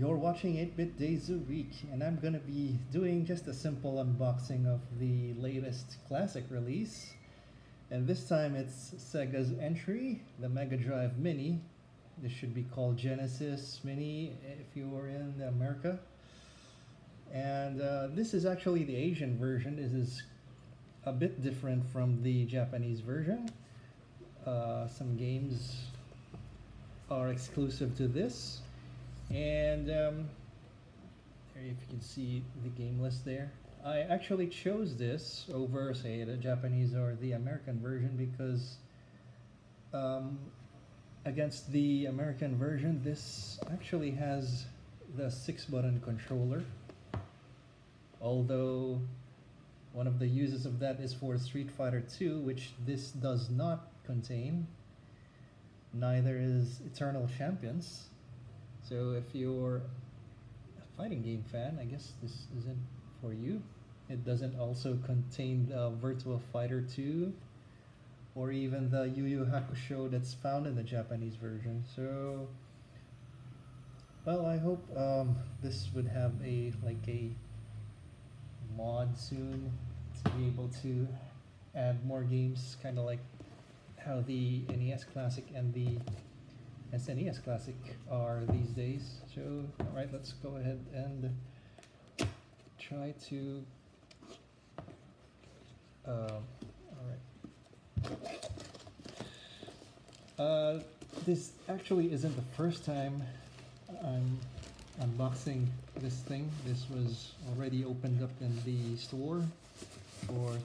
You're watching 8-Bit Days a Week, and I'm gonna be doing just a simple unboxing of the latest classic release. And this time it's Sega's entry, the Mega Drive Mini. This should be called Genesis Mini if you're in America. And uh, this is actually the Asian version. This is a bit different from the Japanese version. Uh, some games are exclusive to this and um, if you can see the game list there. I actually chose this over say the Japanese or the American version because um, against the American version this actually has the six button controller. Although one of the uses of that is for Street Fighter 2 which this does not contain neither is Eternal Champions so if you're a fighting game fan, I guess this isn't for you. It doesn't also contain the Virtua Fighter 2 or even the Yu Yu Hakusho that's found in the Japanese version. So, well, I hope um, this would have a like a mod soon to be able to add more games, kind of like how the NES Classic and the SNES Classic are these days. So, alright, let's go ahead and try to. Uh, alright. Uh, this actually isn't the first time I'm unboxing this thing. This was already opened up in the store for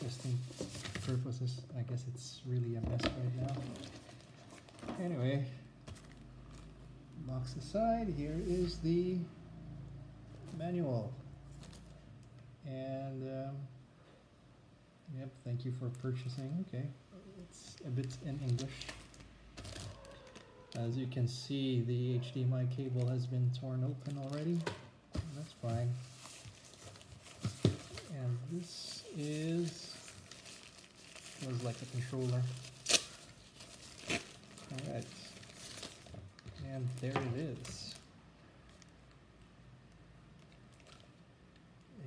testing purposes. I guess it's really a mess right now. Anyway, box aside, here is the manual. And, um, yep, thank you for purchasing. Okay, it's a bit in English. As you can see, the HDMI cable has been torn open already. That's fine. And this is, was like a controller. Alright. And there it is.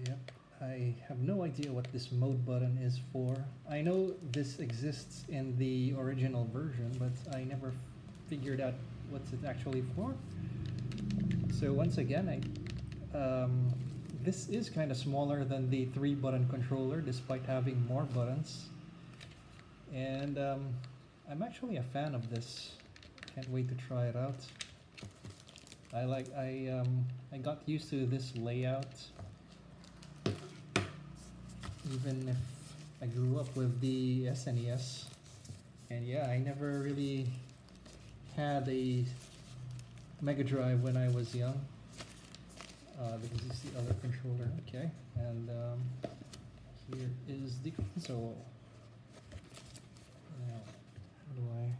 Yep, I have no idea what this mode button is for. I know this exists in the original version, but I never figured out what's it actually for. So once again, I, um, this is kind of smaller than the three button controller despite having more buttons. And um, I'm actually a fan of this. Can't wait to try it out. I like I um I got used to this layout. Even if I grew up with the SNES and yeah I never really had a Mega Drive when I was young. Uh, this is the other controller. Okay. And um, here is the console. Now how do I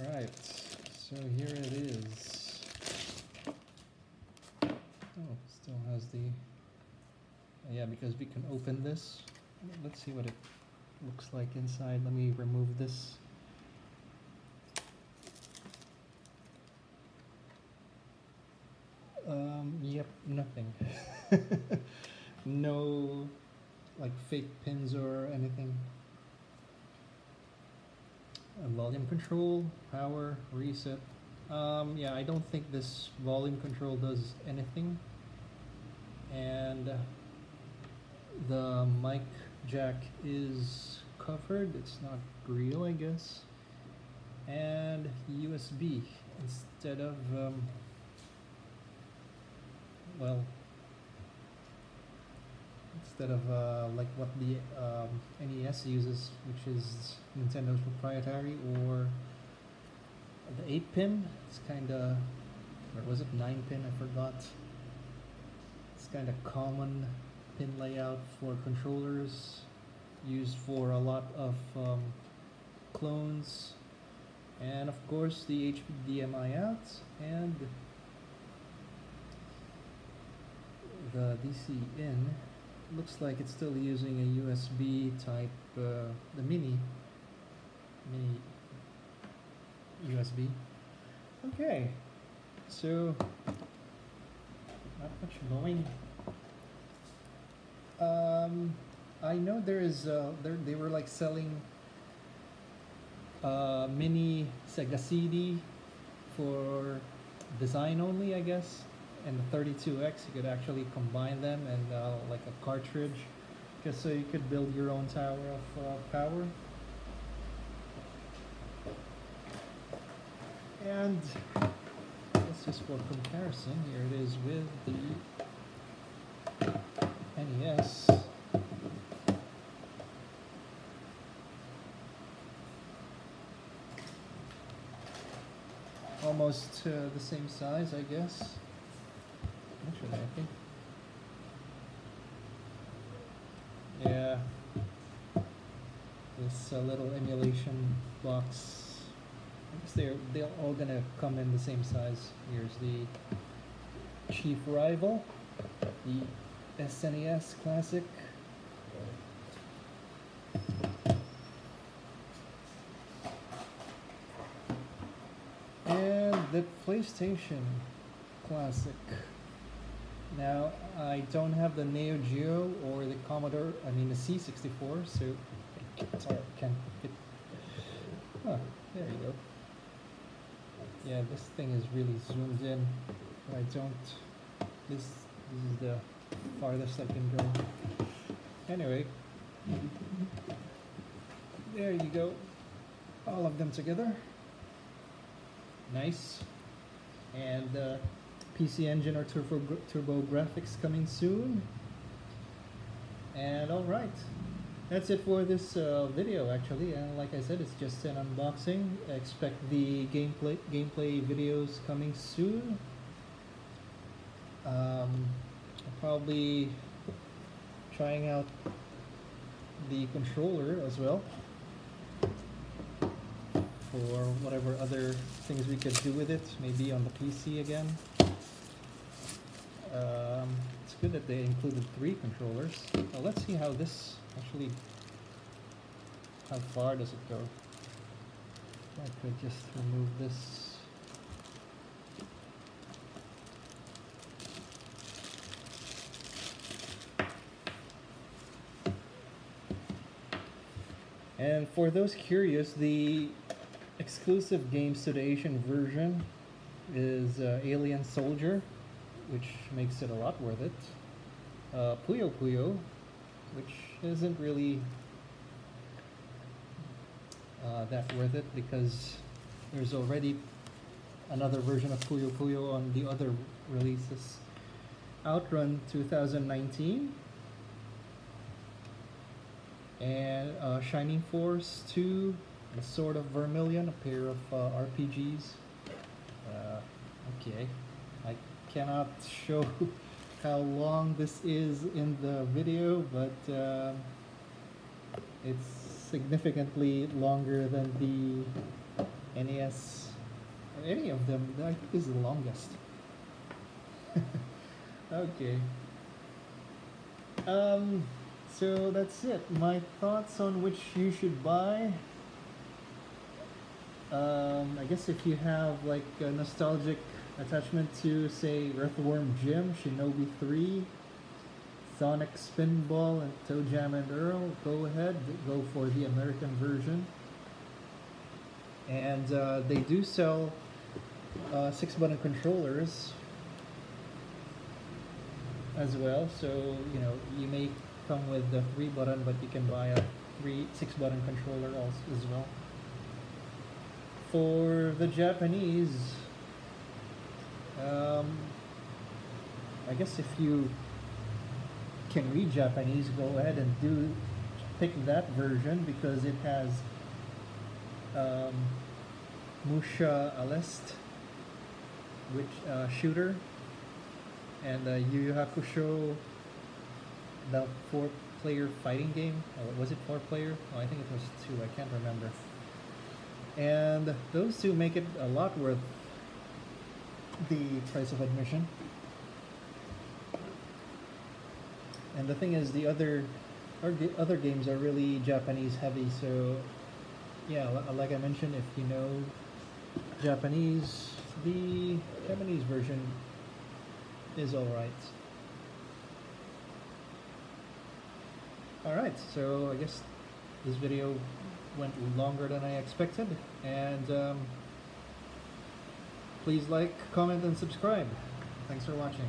Alright, so here it is. Oh, still has the... Yeah, because we can open this. Let's see what it looks like inside. Let me remove this. Um, yep, nothing. no, like fake pins or anything volume control, power, reset. Um, yeah, I don't think this volume control does anything. And the mic jack is covered, it's not real I guess. And USB instead of, um, well, instead of uh, like what the um, NES uses, which is Nintendo's proprietary, or the 8 pin. It's kind of, or was it 9 pin? I forgot. It's kind of common pin layout for controllers, used for a lot of um, clones, and of course the HDMI out and the DC in looks like it's still using a USB type, uh, the Mini mini USB. Okay, so not much going. Um, I know there is uh, there they were like selling uh, mini Sega CD for design only, I guess. And the 32X, you could actually combine them and uh, like a cartridge, just so you could build your own tower of uh, power. And this just for comparison, here it is with the NES. Almost uh, the same size, I guess. Actually, I think. Yeah. This uh, little emulation box. I guess they're they're all gonna come in the same size. Here's the Chief Rival, the SNES Classic. And the PlayStation Classic. Now, I don't have the Neo Geo or the Commodore, I mean the C64, so sorry, I can't get. Oh, there you go. Yeah, this thing is really zoomed in, I don't. This, this is the farthest I can go. Anyway, there you go. All of them together. Nice. And uh, PC Engine or Turbo, TurboGrafx coming soon. And alright, that's it for this uh, video actually. And like I said, it's just an unboxing. Expect the gameplay gameplay videos coming soon. Um, probably trying out the controller as well for whatever other things we could do with it, maybe on the PC again. Um, it's good that they included three controllers. Well, let's see how this actually, how far does it go? I could just remove this. And for those curious, the exclusive games to the Asian version is uh, Alien Soldier, which makes it a lot worth it. Uh, Puyo Puyo, which isn't really uh, that worth it because there's already another version of Puyo Puyo on the other releases. Outrun 2019 and uh, Shining Force 2, The Sword of Vermilion, a pair of uh, RPGs. Uh, okay, cannot show how long this is in the video, but um, it's significantly longer than the NES, any of them. I think is the longest. okay. Um, so that's it. My thoughts on which you should buy. Um, I guess if you have like a nostalgic attachment to, say, Earthworm Jim, Shinobi 3, Sonic Spinball, and ToeJam and Earl, go ahead, go for the American version. And uh, they do sell uh, six button controllers as well, so you know you may come with the three button, but you can buy a three six button controller also as well. For the Japanese, um, I guess if you can read Japanese, go ahead and do pick that version because it has um, Musha Aleste, which uh, shooter, and uh, Yu Yu Hakusho, the four-player fighting game. Oh, was it four-player? Oh, I think it was two. I can't remember. And those two make it a lot worth the price of admission. And the thing is, the other other games are really Japanese heavy, so yeah, like I mentioned, if you know Japanese, the Japanese version is alright. Alright, so I guess this video went longer than I expected, and um, please like, comment, and subscribe. Thanks for watching.